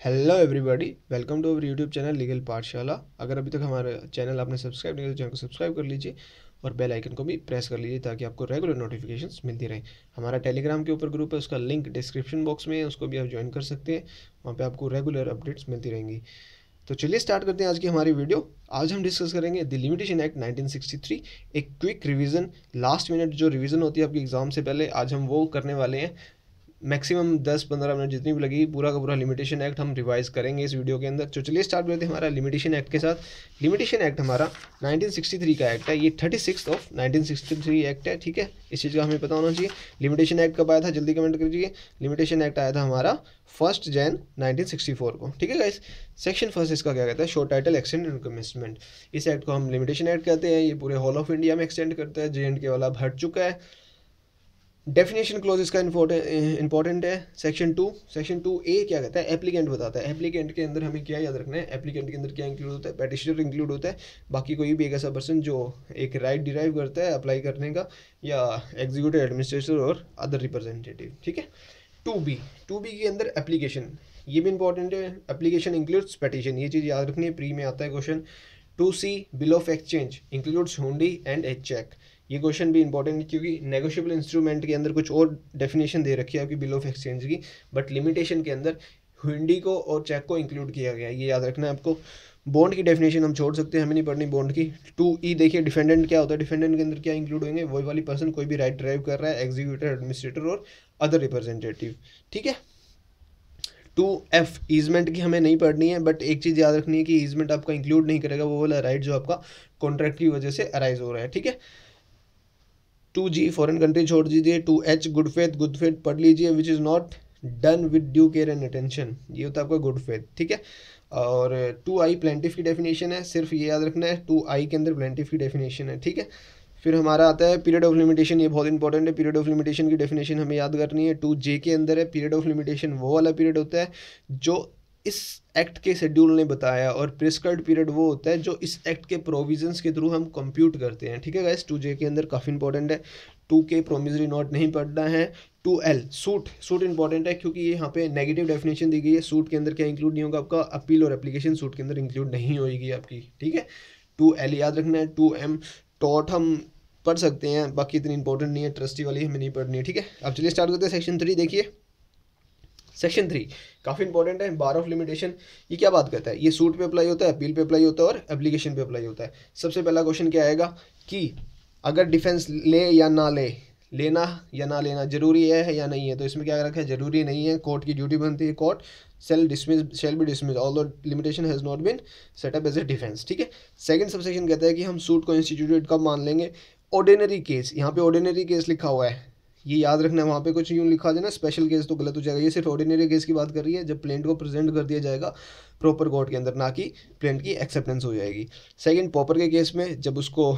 Hello everybody welcome to our YouTube channel legal Pathshala अगर अभी तक हमारा चैनल आपने सब्सक्राइब नहीं किया तो चैनल को सब्सक्राइब कर लीजिए और बेल आइकन को भी प्रेस कर लीजिए ताकि आपको रेगुलर नोटिफिकेशंस मिलती रहे। हमारा टेलीग्राम के ऊपर ग्रुप है, उसका लिंक डिस्क्रिप्शन बॉक्स में है, उसको भी आप ज्वाइन कर सकते हैं। वहाँ पर आपको रेगुलर अपडेट्स मिलती रहेंगी। तो चलिए स्टार्ट करते हैं आज की हमारी वीडियो आज हम डिस्कस करेंगे द लिमिटेशन एक्ट 1963 एक क्विक रिवीजन लास्ट मिनट जो रिवीजन होती है आपके एग्ज़ाम से पहले, आज हम वो करने वाले हैं। मैक्सिमम दस पंद्रह मिनट जितनी भी लगी, पूरा का पूरा लिमिटेशन एक्ट हम रिवाइज करेंगे इस वीडियो के अंदर। तो चलिए स्टार्ट करते हैं हमारा लिमिटेशन एक्ट के साथ। लिमिटेशन एक्ट हमारा 1963 का एक्ट है। ये थर्टी सिक्स ऑफ़ 1963 एक्ट है, ठीक है? इस चीज़ का हमें पता होना चाहिए। लिमिटेशन एक्ट कब आया था? जल्दी कमेंट कीजिए। लिमिटेशन एक्ट आया था हमारा फ़र्स्ट जैन 1964 को, ठीक है सेक्शन फ़र्स्ट इसका क्या कहता है? शो टाइटल एक्सटेंड एंड इस एक्ट को हम लिमिटेशन एक्ट कहते हैं। ये पूरे हॉल ऑफ़ इंडिया में एक्सटेंड करता है। जे एंड के वाला हट चुका है। डेफिनेशन क्लोज इसका इंपॉर्टेंट है। Section two section two A क्या कहता है? एप्लीकेंट बताता है। एप्लीकेंट के अंदर हमें क्या याद रखना है? एप्लीकेंट के अंदर क्या इंक्लूड होता है? पेटिशनर इंक्लूड होता है। बाकी कोई भी एक ऐसा पर्सन जो एक राइट डिराइव करता है अप्लाई करने का या एग्जीक्यूटिव एडमिनिस्ट्रेटर और अदर रिप्रेजेंटेटिव ठीक है? टू बी टू बी के अंदर एप्लीकेशन ये भी इंपॉर्टेंट है। एप्लीकेशन इंक्लूड्स पेटिशन ये चीज़ याद रखनी है। प्री में आता है question two C bill of exchange includes hundi and H cheque ये क्वेश्चन भी इंपॉर्टेंट है क्योंकि नेगोशियबल इंस्ट्रूमेंट के अंदर कुछ और डेफिनेशन दे रखी है आपकी बिल ऑफ़ एक्सचेंज की बट लिमिटेशन के अंदर हुंडी को और चेक को इंक्लूड किया गया ये याद रखना है आपको। बॉन्ड की डेफिनेशन हम छोड़ सकते हैं, हमें नहीं पढ़नी बॉन्ड की। टू ई e देखिए डिफेंडेंट क्या होता है? डिफेंडेंट के अंदर क्या इंक्लूड होंगे? वही वाली पर्सन कोई भी राइट ड्राइव कर रहा है एग्जीक्यूटिव एडमिनिस्ट्रेटर और अदर रिप्रेजेंटेटिव ठीक है? टू एफ़ ईजमेंट की हमें नहीं पढ़नी है बट एक चीज़ याद रखनी है कि ईजमेंट आपका इंक्लूड नहीं करेगा, वो वाला राइट जो आपका कॉन्ट्रैक्ट की वजह से अराइज हो रहा है। ठीक है? टू जी फॉरन कंट्री छोड़ दीजिए, two H good faith good faith पढ़ लीजिए which is not done with due care and attention ये होता है आपका गुड फेथ ठीक है? और टू आई प्लेंटिफ की डेफिनेशन है, सिर्फ़ ये याद रखना है, टू आई के अंदर प्लेंटिफ की डेफिनेशन है, ठीक है? फिर हमारा आता है पीरियड ऑफ़ लिमिटेशन ये बहुत इंपॉर्टेंट है पीरियड ऑफ़ लिमिटेशन की डेफिनेशन हमें याद करनी है, टू जे के अंदर है पीरियड ऑफ़ लिमिटेशन वो वाला पीरियड होता है, जो इस एक्ट के शेड्यूल ने बताया और प्रिस्क्राइब्ड पीरियड वो होता है जो इस एक्ट के प्रोविजंस के थ्रू हम कंप्यूट करते हैं। ठीक है गाइस टू जे के अंदर काफ़ी इंपॉर्टेंट है। टू के प्रोमिजरी नोट नहीं पढ़ना है। Two L suit suit important है क्योंकि ये यहाँ पे नेगेटिव डेफिनेशन दी गई है। सूट के अंदर क्या इंक्लूड नहीं होगा आपका? अपील और एप्लीकेशन सूट के अंदर इंक्लूड नहीं होगी आपकी। ठीक है? टू एल याद रखना है। टू एम टॉट हम पढ़ सकते हैं। बाकी इतनी इंपॉर्टेंट नहीं है। ट्रस्टी वाली हमें नहीं पढ़नी है। ठीक है? अब चलिए स्टार्ट करते हैं। सेक्शन थ्री देखिए। सेक्शन थ्री काफ़ी इंपॉर्टेंट है बार ऑफ़ लिमिटेशन ये क्या बात करता है? ये सूट पे अप्लाई होता है अपील पे अप्लाई होता है और एप्लीकेशन पे अप्लाई होता है। सबसे पहला क्वेश्चन क्या आएगा? कि अगर डिफेंस ले या ना ले, लेना या ना लेना, ज़रूरी है या नहीं है? तो इसमें क्या रखा है? ज़रूरी नहीं है। कोर्ट की ड्यूटी बनती है। Court shall dismiss shall be dismissed although limitation has not been set up as a defence ठीक है? सेकंड सबसेक्शन कहता है कि हम सूट को इंस्टीट्यूटेड कब मान लेंगे? ऑर्डिनरी केस यहाँ पे ऑर्डिनरी केस लिखा हुआ है। ये याद रखना है, वहाँ पे कुछ यूँ लिखा जाए ना स्पेशल केस तो गलत हो जाएगा। ये सिर्फ़ ऑर्डिनरी केस की बात कर रही है, जब प्लेंट को प्रेजेंट कर दिया जाएगा प्रॉपर कोर्ट के अंदर, ना कि प्लेंट की एक्सेप्टेंस हो जाएगी। सेकंड पॉपर के केस में जब उसको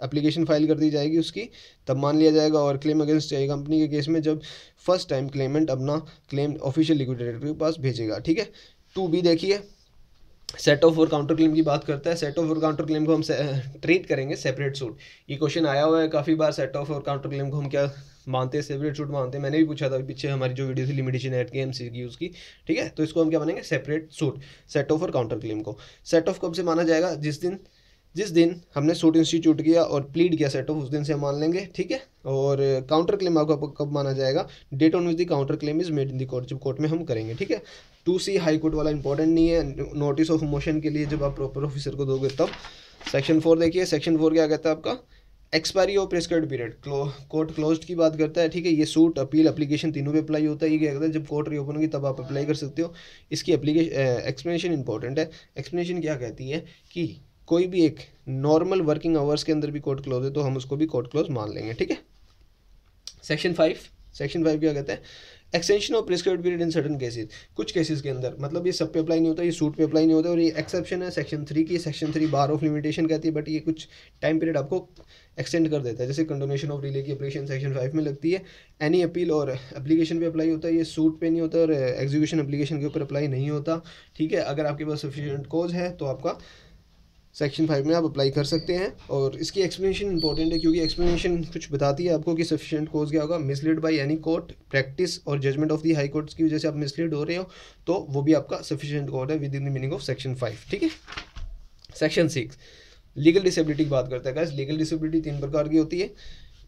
एप्लीकेशन फ़ाइल कर दी जाएगी उसकी, तब मान लिया जाएगा और क्लेम अगेंस्ट चाहिए कंपनी के केस में जब फ़र्स्ट टाइम क्लेमेंट अपना क्लेम ऑफिशियल लिक्विडेटर के पास भेजेगा, ठीक है? टू बी देखिए सेट ऑफ़ और काउंटर क्लेम की बात करता है सेट ऑफ़ और काउंटर क्लेम को हम ट्रीट करेंगे सेपरेट सूट ये क्वेश्चन आया हुआ है काफ़ी बार सेट ऑफ़ और काउंटर क्लेम को हम क्या मानते हैं सेपरेट सूट मानते हैं? मैंने भी पूछा था पीछे हमारी जो वीडियो थी लिमिटेशन एट की एम सी की उसकी, ठीक है? तो इसको हम क्या मानेंगे? सेपरेट सूट सेट ऑफ़ और काउंटर क्लेम को. सेट ऑफ़ कब से माना जाएगा? जिस दिन जिस दिन हमने सूट इंस्टीट्यूट किया और प्लीड किया सेट ऑफ़ उस दिन से हम मान लेंगे, ठीक है? और काउंटर क्लेम आपको कब माना जाएगा? Date on which the counter claim is made in the court जब कोर्ट में हम करेंगे, ठीक है? टू सी हाई कोर्ट वाला इंपॉर्टेंट नहीं है। नोटिस ऑफ़ मोशन के लिए जब आप प्रॉपर ऑफिसर को दोगे तब। सेक्शन फोर देखिए सेक्शन फोर क्या कहता है आपका? Expiry of prescribe period court close की बात करता है, ठीक है, ये सूट अपील एप्लीकेशन तीनों पे अप्लाई होता है। ये क्या कहता है? जब कोर्ट रीओपन होगी तब आप अप्लाई कर सकते हो। इसकी एप्लीकेशन एक्सप्लेनेशन इंपॉर्टेंट है। एक्सप्लेनेशन क्या कहती है कि कोई भी एक नॉर्मल वर्किंग आवर्स के अंदर भी कोर्ट क्लोज है तो हम उसको भी कोर्ट क्लोज मान लेंगे, ठीक है? सेक्शन फाइव सेक्शन फाइव क्या कहते हैं? Extension of prescribe period in certain cases कुछ केसेस के अंदर। मतलब ये सब पे अप्लाई नहीं होता, ये सूट पे अप्लाई नहीं होता और ये एक्सेप्शन है सेक्शन थ्री की section three bar of limitation कहती है बट ये कुछ टाइम पीरियड आपको एक्सटेंड कर देता है। जैसे कंडोनेशन ऑफ़ रिले की अप्लीकेशन सेक्शन फाइव में लगती है एनी अपील और एप्लीकेशन पे अप्लाई होता है ये सूट पे नहीं होता और एग्जीक्यूशन एप्लीकेशन के ऊपर अप्लाई नहीं होता। ठीक है? अगर आपके पास सफिशियंट कोज है तो आपका सेक्शन फाइव में आप अप्लाई कर सकते हैं और इसकी एक्सप्लेनेशन इंपॉर्टेंट है क्योंकि एक्सप्लेनेशन कुछ बताती है आपको कि सफिशिएंट कोर्स क्या होगा mislead by any court practice और judgement of the high courts की वजह से आप मिसलीड हो रहे हो तो वो भी आपका सफिशियंट कोर्ट है within the meaning of section five ठीक है? सेक्शन सिक्स लीगल डिसेबिलिटी की बात करता है गैस लीगल डिसेबिलिटी तीन प्रकार की होती है.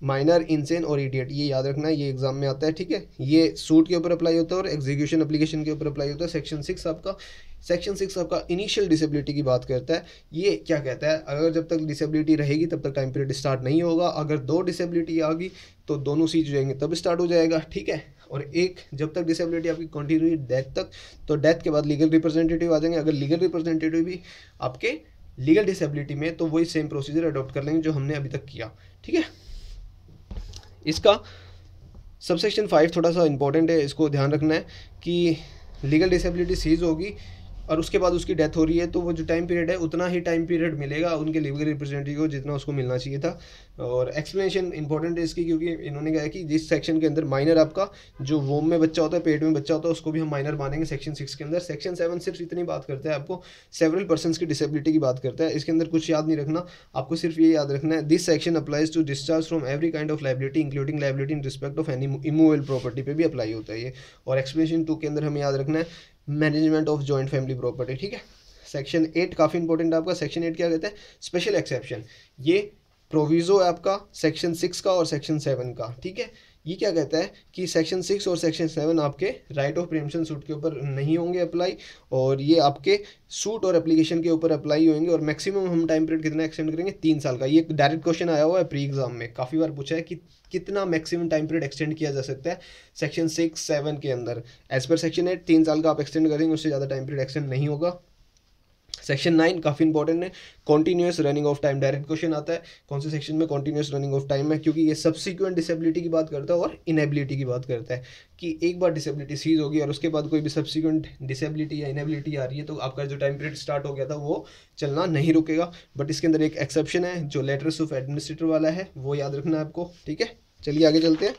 माइनर इंसेन और इडियट ये याद रखना, ये एग्ज़ाम में आता है, ठीक है? ये सूट के ऊपर अप्लाई होता है और एग्जीक्यूशन एप्लीकेशन के ऊपर अप्लाई होता है। सेक्शन सिक्स आपका सेक्शन सिक्स आपका इनिशियल डिसेबिलिटी की बात करता है। ये क्या कहता है? अगर जब तक डिसेबिलिटी रहेगी, तब तक टाइम पीरियड स्टार्ट नहीं होगा। अगर दो डिसेबिलिटी आ गई तो दोनों सीट जाएँगे, तब स्टार्ट हो जाएगा, ठीक है? और एक, जब तक डिसेबिलिटी आपकी कंटिन्यू डेथ तक तो डेथ के बाद लीगल रिप्रेजेंटेटिव आ जाएँगे। अगर लीगल रिप्रेजेंटेटिव भी आपके लीगल डिसेबिलिटी में तो वही सेम प्रोसीजर अडॉप्ट कर लेंगे जो हमने अभी तक किया, ठीक है? इसका सबसेक्शन फाइव थोड़ा सा इंपॉर्टेंट है, इसको ध्यान रखना है कि लीगल डिसेबिलिटी सीज होगी और उसके बाद उसकी डेथ हो रही है तो वो जो टाइम पीरियड है, उतना ही टाइम पीरियड मिलेगा उनके लीगल रिप्रेजेंटेटिव को जितना उसको मिलना चाहिए था। और एक्सप्लेनेशन इंपॉर्टेंट है इसकी, क्योंकि इन्होंने कहा कि जिस सेक्शन के अंदर माइनर आपका, जो वोम में बच्चा होता है, पेट में बच्चा होता है, उसको भी हम माइनर मानेंगे सेक्शन सिक्स के अंदर। सेक्शन सेवन सिर्फ़ इतनी बात करता है आपको सेवरल पर्सन की डिसेबिलिटी की बात करता है। इसके अंदर कुछ याद नहीं रखना, आपको सिर्फ़ ये याद रखना है this section applies to discharge from every kind of liability including liability in respect of any immovable property पे भी अप्लाई होता है ये। और एक्सप्लेनेशन टू के अंदर हमें याद रखना है management of joint family property ठीक है? सेक्शन एट काफ़ी इंपॉर्टेंट है आपका। सेक्शन एट क्या कहते हैं? स्पेशल एक्सेप्शन ये प्रोविज़ो है आपका सेक्शन सिक्स का और सेक्शन सेवन का, ठीक है? ये क्या कहता है कि सेक्शन सिक्स और सेक्शन सेवन आपके राइट ऑफ़ प्रियमशन सूट के ऊपर नहीं होंगे अप्लाई और ये आपके सूट और एप्लीकेशन के ऊपर अप्लाई होंगे और मैक्सिमम हम टाइम पीरियड कितना एक्सटेंड करेंगे? तीन साल का। ये डायरेक्ट क्वेश्चन आया हुआ है प्री एग्ज़ाम में। काफ़ी बार पूछा है कि कितना मैक्सिमम टाइम पीरियड एक्सटेंड किया जा सकता है सेक्शन सिक्स सेवन के अंदर। एज पर सेक्शन एट तीन साल का आप एक्सटेंड करेंगे, उससे ज़्यादा टाइम पीरियड एक्सटेंड नहीं होगा। सेक्शन नाइन काफ़ी इंपॉर्टेंट है। Continuous running of time direct question आता है, कौन से सेक्शन में कॉन्टीन्यूस रनिंग ऑफ़ टाइम है? क्योंकि ये सब्सिक्वेंट डिसेबिलिटी की बात करता है और इनेबिलिटी की बात करता है कि एक बार डिसेबिलिटी सीज होगी और उसके बाद कोई भी सब्सिक्वेंट डिसेबिलिटी या इनेबिलिटी आ रही है तो आपका जो टाइम पीरियड स्टार्ट हो गया था, वो चलना नहीं रुकेगा। बट इसके अंदर एक एक्सेप्शन है, जो लेटर्स ऑफ़ एडमिनिस्ट्रेटर वाला है, वो याद रखना है आपको, ठीक है? चलिए आगे चलते हैं।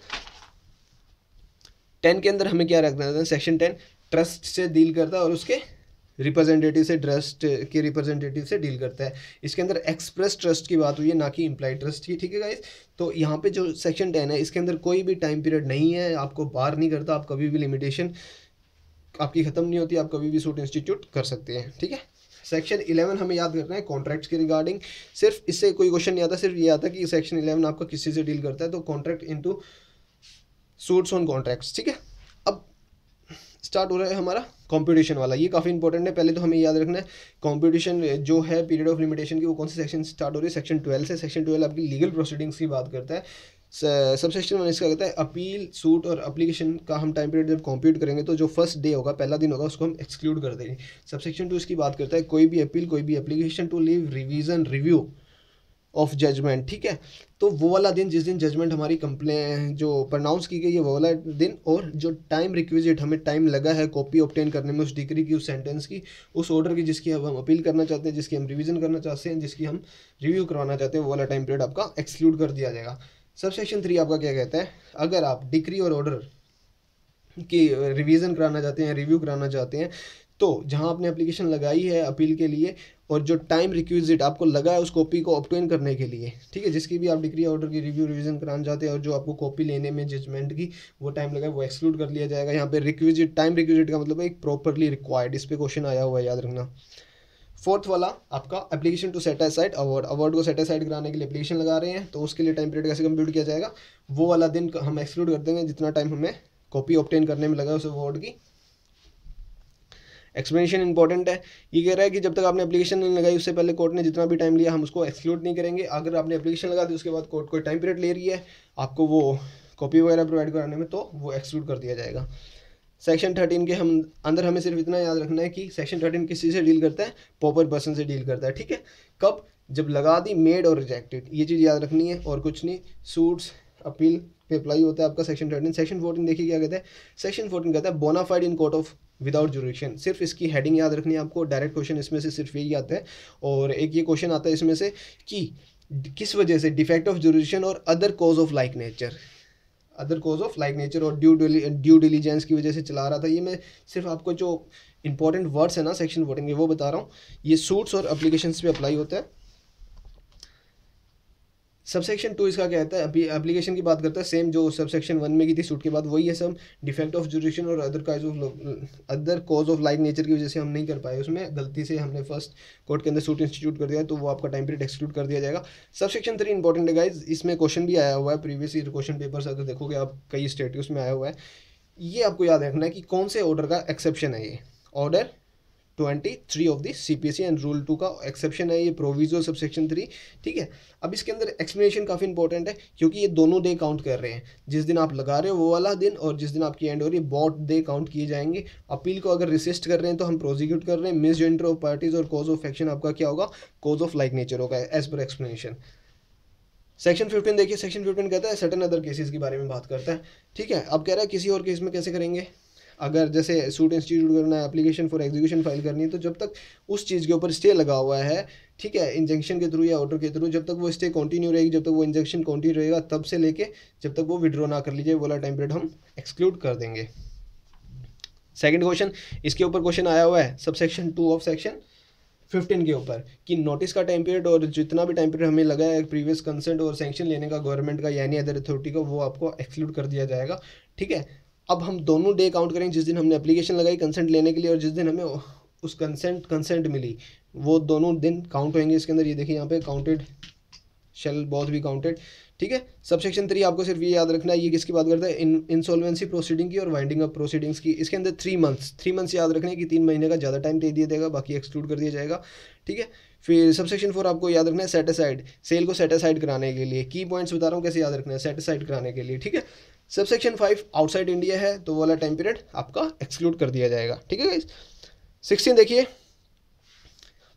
टेन के अंदर हमें क्या रखना है सेक्शन टेन ट्रस्ट से डील करता है और उसके रिप्रेजेंटेटिव से ट्रस्ट के रिप्रेजेंटेटिव से डील करता है। इसके अंदर एक्सप्रेस ट्रस्ट की बात हुई है, ना कि इम्प्लाइड ट्रस्ट की, ठीक है गाइस तो यहाँ पे जो सेक्शन टेन है, इसके अंदर कोई भी टाइम पीरियड नहीं है, आपको बार नहीं करता, आप कभी भी लिमिटेशन आपकी ख़त्म नहीं होती, आप कभी भी सूट इंस्टीट्यूट कर सकते हैं, ठीक है? सेक्शन इलेवन हमें याद करना है कॉन्ट्रैक्ट्स के रिगार्डिंग सिर्फ़ इससे कोई क्वेश्चन नहीं आता, सिर्फ़ ये आता कि सेक्शन इलेवन आपका किसी से डील करता है तो contract into suits on contracts ठीक है? अब स्टार्ट हो रहा है हमारा। कंपटीशन वाला। ये काफ़ी इंपॉर्टेंट है। पहले तो हमें याद रखना है कंपटीशन जो है पीरियड ऑफ़ लिमिटेशन की, वो कौन से सेक्शन स्टार्ट हो रही है? सेक्शन ट्वेल्व से सेक्शन ट्वेल्व आपकी लीगल प्रोसीडिंग्स की बात करता है। सब सेक्शन वन इसका कहता है अपील सूट और अप्लीकेशन का हम टाइम पीरियड जब कंप्यूट करेंगे तो जो फ़र्स्ट डे होगा, पहला दिन होगा, उसको हम एक्सक्लूड कर देंगे। सब सेक्शन टू इसकी बात करता है, कोई भी अपील कोई भी application to leave revision review of judgement ठीक है? तो वो वाला दिन, जिस दिन जजमेंट हमारी कंप्लेन जो प्रनाउंस की गई है, वो वाला दिन और जो टाइम रिक्विजिट हमें टाइम लगा है कॉपी ऑप्टेन करने में, उस डिग्री की, उस सेंटेंस की, उस ऑर्डर की जिसकी अब हम अपील करना चाहते हैं, जिसकी हम रिविजन करना चाहते हैं, जिसकी हम रिव्यू करवाना चाहते हैं, वो वाला टाइम पीरियड आपका एक्सक्लूड कर दिया जाएगा। सब सेक्शन थ्री आपका क्या कहता है? अगर आप डिग्री और ऑर्डर की रिवीजन कराना चाहते हैं रिव्यू कराना चाहते हैं तो जहाँ आपने एप्लीकेशन लगाई है अपील के लिए और जो टाइम रिक्विजिट आपको लगा है उस कॉपी को ऑप्टेन करने के लिए, ठीक है? जिसकी भी आप डिग्री ऑर्डर की रिव्यू रिवीजन कराना चाहते हैं और जो आपको कॉपी लेने में जजमेंट की वो टाइम लगा है, वो एक्सक्लूड कर लिया जाएगा। यहाँ पे रिक्विजिट टाइम रिक्विजिट का मतलब एक प्रॉपरली रिक्वायर्ड इस पर क्वेश्चन आया हुआ है, याद रखना। फोर्थ वाला, आपका application to set aside award award को सेट साइड कराने के लिए एप्लीकेशन लगा रहे हैं तो उसके लिए टाइम पीरियड कैसे कंप्यूट किया जाएगा? वो वाला दिन हम एक्सक्लूड कर देंगे जितना टाइम हमें कॉपी ऑप्टेन करने में लगा उस अवार्ड की। एक्सप्लेनेशन इंपॉर्टेंट है। ये कह रहा है कि जब तक आपने एप्लीकेशन नहीं लगाई, उससे पहले कोर्ट ने जितना भी टाइम लिया, हम उसको एक्सक्लूड नहीं करेंगे। अगर आपने एप्लीकेशन लगा दी, उसके बाद कोर्ट कोई टाइम पीरियड ले रही है, आपको वो कॉपी वगैरह प्रोवाइड कराने में तो वो एक्सक्लूड कर दिया जाएगा। सेक्शन थर्टीन के हम, अंदर हमें सिर्फ़ इतना याद रखना है कि सेक्शन थर्टीन किसी से डील करता है? पॉपर पर्सन से डील करता है, ठीक है? कब? जब लगा दी मेड और रिजेक्टेड ये चीज़ याद रखनी है और कुछ नहीं। सूट्स अपील पे अप्लाई होता है आपका सेक्शन थर्टीन सेक्शन फोर्टीन देखिए क्या कहता है? सेक्शन फोर्टीन कहता है bona fide in court of without jurisdiction सिर्फ़ इसकी हेडिंग याद रखनी है आपको डायरेक्ट क्वेश्चन इसमें से सिर्फ़ यही आता है। और एक ये क्वेश्चन आता है इसमें से कि किस वजह से डिफेक्ट ऑफ़ जुरिक्शन और other cause of like nature other cause of like nature और ड्यू ड्यू डिलीजेंस की वजह से चला रहा था। ये मैं सिर्फ़ आपको जो इंपॉर्टेंट वर्ड्स है ना सेक्शन फोर्टीन के, वो बता रहा हूँ। ये सूट्स और अप्लीकेशन पे अप्लाई होता है। सबसेक्शन टू इसका कहता है? अभी एप्लीकेशन की बात करता है सेम जो सबसेक्शन वन में की थी सूट के बाद, वही है सब। डिफेक्ट ऑफ़ जुडिशन और other cause of other cause of like nature की वजह से हम नहीं कर पाए उसमें। गलती से हमने फ़र्स्ट कोर्ट के अंदर सूट इंस्टीट्यूट कर दिया तो वो आपका टाइम पीरियड एक्सक्लूड कर दिया जाएगा। सबसेक्शन थ्री इंपॉर्टेंट है गाइज़ इसमें क्वेश्चन भी आया हुआ है प्रीवियस ईयर क्वेश्चन पेपर अगर देखोगे आप, कई स्टेट में आया हुआ है। ये आपको याद रखना है कि कौन से ऑर्डर का एक्सेप्शन है ये? Order twenty three of the C and rule two का एक्सेप्शन है, ये प्रोविजो सबसेक्शन थ्री ठीक है? अब इसके अंदर एक्सप्लेनेशन काफ़ी इंपॉर्टेंट है, क्योंकि ये दोनों डे काउंट कर रहे हैं। जिस दिन आप लगा रहे हो वो वाला दिन और जिस दिन आपकी एंड हो रही है बॉट डे काउंट किए जाएँगे। अपील को अगर रिसिस्ट कर रहे हैं तो हम प्रोसिक्यूट कर रहे हैं। मिस जेंडर ऑफ़ पार्टीज़ और कॉज ऑफ़ एक्शन आपका क्या होगा? कॉज ऑफ़ लाइक नेचर होगा as per explanation section fifteen देखिए सेक्शन फिफ्टीन कहता है सर्टन अदर केसेस के बारे में बात करता है। ठीक है? अब कह रहा है किसी और केस में कैसे करेंगे? अगर जैसे सूट इंस्टीट्यूट करना है एप्लीकेशन फॉर एग्जीक्यूशन फ़ाइल करनी है तो जब तक उस चीज़ के ऊपर स्टे लगा हुआ है, ठीक है इंजेक्शन के थ्रू या ऑर्डर के थ्रू जब तक वो स्टे कंटिन्यू रहेगी, जब तक वो इंजेक्शन कंटिन्यू रहेगा, तब से लेके जब तक वो विड्रॉ ना कर लीजिए वाला टाइम पीरियड हम एक्सक्लूड कर देंगे। सेकंड क्वेश्चन इसके ऊपर क्वेश्चन आया हुआ है subsection two of section fifteen के ऊपर, कि नोटिस का टाइम पीरियड और जितना भी टाइम पीरियड हमें लगा है प्रीवियस कंसेंट और सेंक्शन लेने का गवर्नमेंट का, यानी अदर अथॉरिटी का, वो आपको एक्सक्लूड कर दिया जाएगा, ठीक है? अब हम दोनों डे काउंट करेंगे, जिस दिन हमने एप्लीकेशन लगाई कंसेंट लेने के लिए और जिस दिन हमें उस कंसेंट कंसेंट मिली, वो दोनों दिन काउंट होंगे इसके अंदर। ये देखिए यहाँ पे काउंटेड शेल बहुत भी काउंटेड ठीक है? सब सेक्शन थ्री आपको सिर्फ़ ये याद रखना है, ये किसकी बात करता है? इन इंसॉल्वेंसी प्रोसीडिंग की और वाइंडिंग अप प्रोसीडिंग्स की। इसके अंदर थ्री मंथ्स थ्री मंथ्स याद रखने की तीन महीने का ज़्यादा टाइम दे दिया जाएगा, बाकी एक्सक्लूड कर दिया जाएगा। ठीक है? फिर सब सेक्शन फोर आपको याद रखना है सेटिसाइड सेल को सेटिसाइड कराने के लिए। की पॉइंट्स बता रहा हूँ, कैसे याद रखना है? सेटिसाइड कराने के लिए। ठीक है? Sub section five outside India है तो वो वाला टाइम पीरियड आपका एक्सक्लूड कर दिया जाएगा। ठीक है सिक्सटीन देखिए।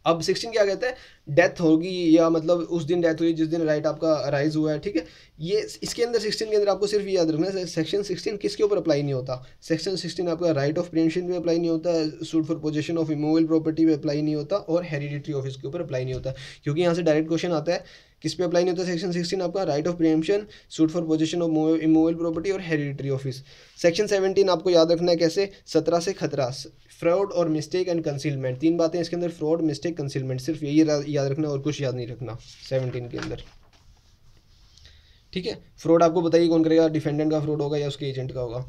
अब सिक्सटीन क्या कहते हैं? डेथ होगी या मतलब उस दिन डेथ हुई, जिस दिन राइट आपका राइज हुआ है, ठीक है? ये इसके अंदर सिक्सटीन के अंदर आपको सिर्फ़ याद रखना है सेक्शन सिक्सटीन किसके ऊपर अप्लाई नहीं होता? सेक्शन सिक्सटीन आपका राइट ऑफ़ प्रियंशन पे अप्लाई नहीं होता suit for possession of immovable property पे अप्लाई नहीं होता, और हेरिडिटरी ऑफ़िस के ऊपर अप्लाई नहीं होता। क्योंकि यहाँ से डायरेक्ट क्वेश्चन आता है किस पे अप्लाई नहीं होता? सेक्शन सिक्सटीन आपका right of pre-emption suit for possession of immovable property और हेरिडिटरी ऑफ़िस सेक्शन सेवनटीन आपको याद रखना है कैसे? सत्रह से खतरा फ्रॉड और मिस्टेक एंड कंसीलमेंट तीन बातें इसके अंदर फ्रॉड मिस्टेक कंसीलमेंट सिर्फ़ यही याद रखना और कुछ याद नहीं रखना सेवनटीन के अंदर. ठीक है? फ्रॉड आपको बताइए कौन करेगा? डिफेंडेंट का फ्रॉड होगा या उसके एजेंट का होगा?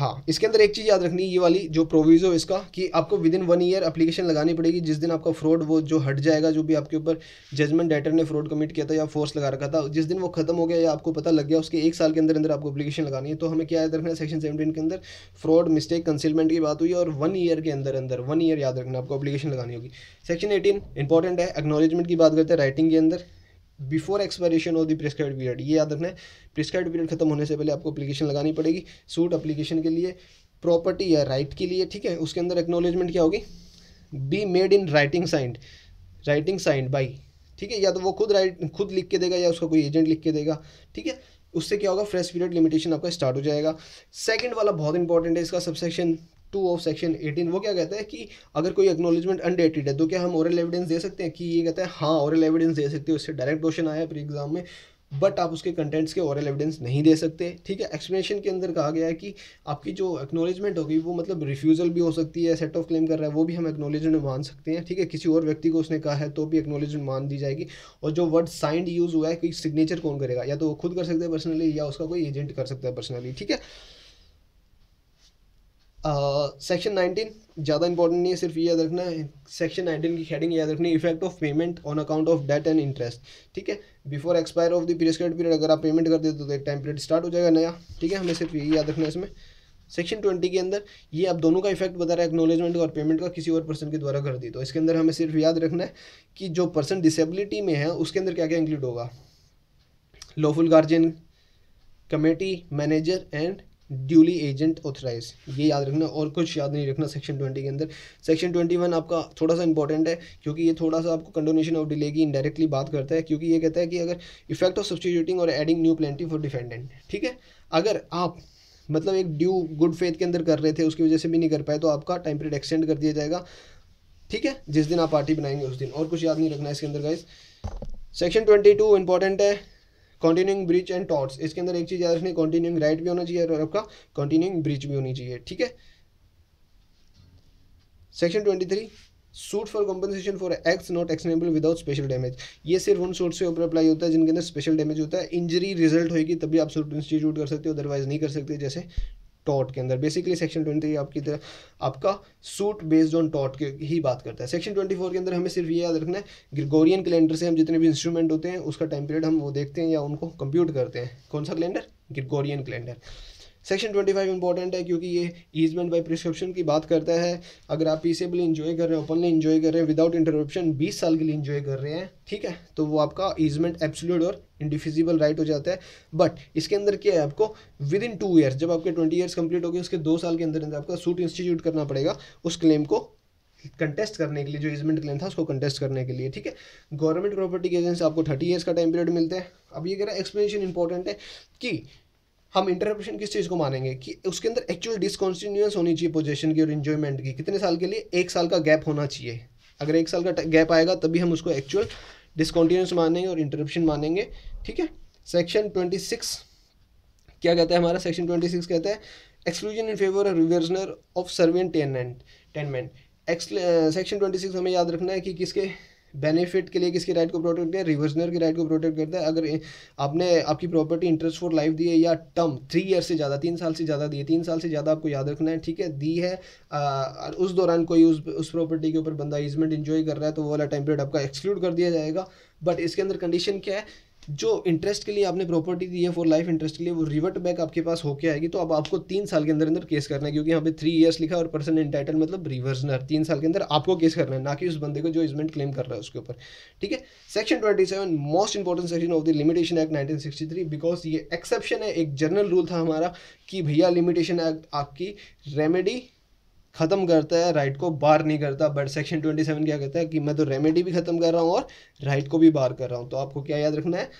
हाँ इसके अंदर एक चीज़ याद रखनी ये वाली जो प्रोविजो इसका, कि आपको within one year application लगानी पड़ेगी, जिस दिन आपका फ्रॉड वो जो हट जाएगा, जो भी आपके ऊपर जजमेंट डाइटर ने फ्रॉड कमिट किया था या फोर्स लगा रखा था, जिस दिन वो खत्म हो गया या आपको पता लग गया उसके एक साल के अंदर अंदर आपको एप्लीकेशन लगानी है तो हमें क्या याद रखना है सेक्शन सेवनटीन के अंदर फ्रॉड मिस्टेक कंसिलमेंट की बात हुई और वन ईयर के अंदर अंदर वन ईयर याद रखना, आपको एप्लीकेशन लगानी होगी। सेक्शन एटीन इंपॉर्टेंट है एक्नोलेजमेंट की बात करते हैं राइटिंग के अंदर। Before expiration of the prescribe period ये याद रखना है प्रिस्क्राइब पीरियड खत्म होने से पहले आपको एप्लीकेशन लगानी पड़ेगी सूट अपलीकेशन के लिए प्रॉपर्टी या राइट के लिए, ठीक है? उसके अंदर एक्नोलेजमेंट क्या होगी? Be made in writing signed writing signed by ठीक है? या तो वो खुद राइट खुद लिख के देगा या उसका कोई एजेंट लिख के देगा, ठीक है? उससे क्या होगा? फ्रेश पीरियड लिमिटेशन आपका स्टार्ट हो जाएगा। सेकंड वाला बहुत इंपॉर्टेंट है, इसका subsection two of section eighteen, वो क्या कहता है कि अगर कोई एक्नोलेजमेंट अनडेटेड है तो क्या हम ओरल एविडेंस दे सकते हैं कि ये कहता है हाँ ओरल एविडेंस दे सकते हैं, उससे डायरेक्ट क्वेश्चन आया प्री एग्ज़ाम में बट आप उसके कंटेंट्स के ओरल एविडेंस नहीं दे सकते, ठीक है? एक्सप्लेनेशन के अंदर कहा गया है कि आपकी जो एक्नोलेजमेंट होगी, वो मतलब रिफ्यूज़ल भी हो सकती है सेट ऑफ़ क्लेम कर रहा है, वो भी हम एक्नोलेजमेंट मान सकते हैं, ठीक है? किसी और व्यक्ति को उसने कहा है तो भी एक्नोलेजमेंट मान दी जाएगी, और जो वर्ड साइंड यूज़ हुआ है, कोई सिग्नेचर कौन करेगा? या तो वो खुद कर सकते हैं पर्सनली या उसका कोई एजेंट कर सकता है पर्सनली ठीक है? सेक्शन नाइनटीन ज़्यादा इंपॉर्टेंट नहीं है, सिर्फ़ ये याद रखना है सेक्शन नाइनटीन की हेडिंग याद रखनी है effect of payment on account of debt and interest ठीक है? Before expire of the prescribe period अगर आप पेमेंट कर देते तो एक टाइम पीरियड स्टार्ट हो जाएगा नया। ठीक है? हमें सिर्फ़ यही याद रखना है इसमें। सेक्शन ट्वेंटी के अंदर, ये आप दोनों का इफ़ेक्ट बता रहा है एक्नोलेजमेंट और पेमेंट का, किसी और पर्सन के द्वारा कर दी। तो इसके अंदर हमें सिर्फ़ याद रखना है कि जो पर्सन डिसेबिलिटी में है, उसके अंदर क्या क्या इंक्लूड होगा? Lawful guardian committee manager and duly agent authorise ये याद रखना और कुछ याद नहीं रखना सेक्शन ट्वेंटी के अंदर। सेक्शन ट्वेंटी वन आपका थोड़ा सा इंपॉर्टेंट है, क्योंकि ये थोड़ा सा आपको कंडोनेशन ऑफ़ डिले की इनडायरेक्टली बात करता है, क्योंकि ये कहता है कि अगर इफ़ेक्ट ऑफ़ सब्सटीट्यूटिंग और adding new plaintiff for defendant ठीक है? अगर आप मतलब एक ड्यू गुड फेथ के अंदर कर रहे थे, उसकी वजह से भी नहीं कर पाए तो आपका टाइम पीरियड एक्सटेंड कर दिया जाएगा, ठीक है? जिस दिन आप पार्टी बनाएँगे, उस दिन। और कुछ याद नहीं रखना इसके अंदर guys section twenty two important है। कंटिन्यूइंग ब्रिज एंड टॉट्स इसके अंदर एक चीज़ याद रखनी कंटिन्यूइंग राइट भी होना चाहिए और आपका कंटिन्यूइंग ब्रिज भी होनी चाहिए, ठीक है? Section twenty three suit for compensation for acts not actionable without special damage ये सिर्फ़ उन सूट से ऊपर अप्लाई होता है जिनके अंदर स्पेशल डैमेज होता है। इंजरी रिज़ल्ट होगी तभी आप सूट इंस्टीट्यूट कर सकते हो अदरवाइज़ नहीं कर सकते, जैसे टॉट के अंदर। बेसिकली सेक्शन ट्वेंटी आपकी तरह, आपका सूट बेस्ड ऑन टॉट के ही बात करता है। सेक्शन ट्वेंटी फोर के अंदर हमें सिर्फ़ ये याद रखना है ग्रिगोरियन कैलेंडर से हम जितने भी इंस्ट्रूमेंट होते हैं, उसका टाइम पीरियड हम वो देखते हैं या उनको कंप्यूट करते हैं। कौन सा calendar Gregorian calendar section twenty five important है क्योंकि ये ईजमेंट बाई प्रिस्क्रिप्शन की बात करता है। अगर आप पीसेबली इंजॉय कर रहे हैं ओपनली इंजॉय कर रहे हैं विदाउट इंटरप्शन बीस साल के लिए इंजॉय कर रहे हैं, ठीक है? तो वो आपका ईजमेंट एब्सोल्यूट और इंडिफिजिबल राइट हो जाता है। बट इसके अंदर क्या है आपको? विद इन टू ईयर्स जब आपके ट्वेंटी ईयर्स कंप्लीट हो गए, उसके दो साल के अंदर अंदर आपका सूट इंस्टीट्यूट करना पड़ेगा उस क्लेम को कंटेस्ट करने के लिए, जो इजमेंट क्लेम था, उसको कंटेस्ट करने के लिए, ठीक है? गवर्नमेंट प्रॉपर्टी के एजेंसी आपको थर्टी ईयर्स का टाइम पीरियड मिलता है। अब ये कह रहा है एक्सप्लेनेशन इंपॉर्टेंट है कि हम इंटरप्रेशन किस चीज़ को मानेंगे कि उसके अंदर एक्चुअल डिसकॉन्टिन्यूस होनी चाहिए पोजीशन की और इन्जॉयमेंट की। कितने साल के लिए? एक साल का गैप होना चाहिए। अगर एक साल का गैप आएगा, तभी हम उसको एक्चुअल डिसकॉन्टीन्यूस मानेंगे और इंटरप्शन मानेंगे। ठीक है? सेक्शन ट्वेंटी सिक्स क्या कहता है हमारा? सेक्शन ट्वेंटी सिक्स कहता है exclusion in favour of reversioner of servient tenement tenement section twenty six हमें याद रखना है कि किसके? बेनिफिट के लिए किसकी राइट को प्रोटेक्ट है? रिवर्सनर की राइट को प्रोटेक्ट करता है। अगर आपने आपकी प्रॉपर्टी इंटरेस्ट फॉर लाइफ दी है या टर्म थ्री ईयर से ज़्यादा तीन साल से ज़्यादा दी है तीन साल से ज़्यादा आपको याद रखना है ठीक है? दी है आ, उस दौरान कोई उस उस प्रॉपर्टी के ऊपर बंदा इजमेंट इन्जॉय कर रहा है तो वो वाला टाइम पीरियड आपका एक्सक्लूड कर दिया जाएगा। बट इसके अंदर कंडीशन क्या है? जो इंटरेस्ट के लिए आपने प्रॉपर्टी दी है फॉर लाइफ इंटरेस्ट के लिए, वो रिवर्ट बैक आपके पास होके आएगी तो अब आपको तीन साल के अंदर अंदर केस करना है, क्योंकि यहाँ पे थ्री ईयर्स लिखा और पर्सन इंटाइटल मतलब रिवर्सनर तीन साल के अंदर आपको केस करना है, ना कि उस बंदे को जो इजमेंट क्लेम कर रहा है उसके ऊपर। ठीक है? Section twenty seven most important section of the limitation act nineteen sixty three because ये एक्सेप्शन है, एक जनरल रूल था हमारा, कि भैया लिमिटेशन एक्ट आपकी रेमेडी ख़त्म करता है राइट को बार नहीं करता। बट सेक्शन ट्वेंटी सेवन क्या कहता है कि मैं तो रेमेडी भी ख़त्म कर रहा हूँ और राइट को भी बार कर रहा हूँ। तो आपको क्या याद रखना है?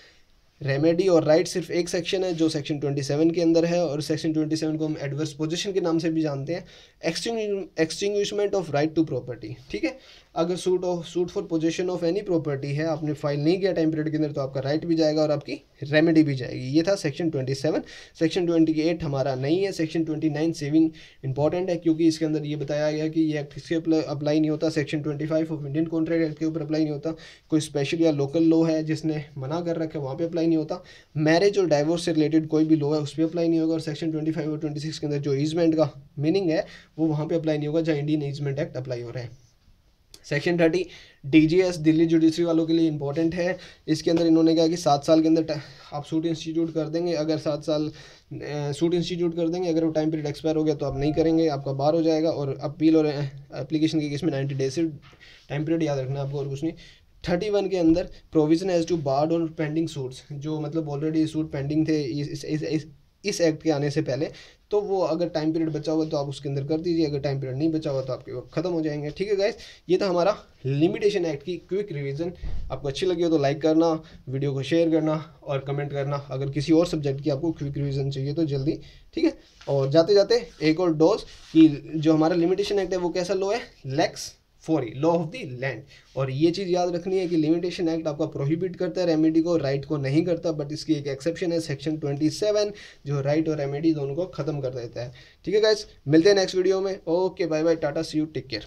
रेमेडी और राइट सिर्फ़ एक सेक्शन है जो सेक्शन 27 के अंदर है और सेक्शन 27 को हम एडवर्स पोजिशन के नाम से भी जानते हैं। Existing extinguishment of right to property ठीक है? अगर suit of suit for possession of any property है, आपने फ़ाइल नहीं किया टाइम पीरियड के अंदर तो आपका राइट भी जाएगा और आपकी रेमेडी भी जाएगी। ये था सेक्शन 27 सेक्शन 28 हमारा नहीं है। सेक्शन 29 सेविंग इंपॉर्टेंट है, क्योंकि इसके अंदर ये बताया गया कि ये एक्ट किसके अप्लाई नहीं होता। Section 25 of Indian contract act के ऊपर अप्लाई नहीं होता। कोई स्पेशल या लोकल लॉ है जिसने मना कर रखा है, वहाँ पर अप्लाई नहीं होता। मैरिज और डाइवोर्स से रिलेटेड कोई भी लॉ है, उस पर अप्लाई नहीं होगा। और सेक्शन ट्वेंटी और ट्वेंटी के अंदर जो ईजमेंट का मीनिंग है, वो वहाँ पर अप्लाई नहीं होगा, जहाँ इंडियन ईजमेंट एक्ट अप्लाई हो रहा है। Section thirty DGS Delhi judiciary वालों के लिए इंपॉर्टेंट है। इसके अंदर इन्होंने कहा कि सात साल के अंदर आप सूट इंस्टीट्यूट कर देंगे। अगर सात साल सूट इंस्टीट्यूट कर देंगे अगर वो टाइम पीरियड एक्सपायर हो गया तो आप नहीं करेंगे आपका बार हो जाएगा और अपील और एप्लीकेशन के केस में नाइन्टी डेज़ से टाइम पीरियड याद रखना आपको और कुछ नहीं। थर्टी वन के अंदर प्रोविज़न एज टू बार्ड और पेंडिंग सूट्स जो मतलब ऑलरेडी सूट पेंडिंग थे इस, इस इस एक्ट के आने से पहले। तो वो अगर टाइम पीरियड बचा हुआ तो आप उसके अंदर कर दीजिए, अगर टाइम पीरियड नहीं बचा हुआ तो आपके खत्म हो जाएँगे। ठीक है गाइस ये था हमारा लिमिटेशन एक्ट की क्विक रिवीजन आपको अच्छी लगी हो तो लाइक करना वीडियो को शेयर करना और कमेंट करना। अगर किसी और सब्जेक्ट की आपको क्विक रिविजन चाहिए तो जल्दी, ठीक है? और जाते जाते एक और डोज कि जो हमारा लिमिटेशन एक्ट है वो कैसा लो है? Lex fori law of the land. और ये चीज़ याद रखनी है कि लिमिटेशन एक्ट आपका प्रोहिबिट करता है रेमेडी को राइट को नहीं करता बट इसकी एक एक्सेप्शन है सेक्शन 27 जो राइट और रेमेडी दोनों को खत्म कर देता है। ठीक है गाइस मिलते हैं नेक्स्ट वीडियो में। Okay bye bye tata see you take care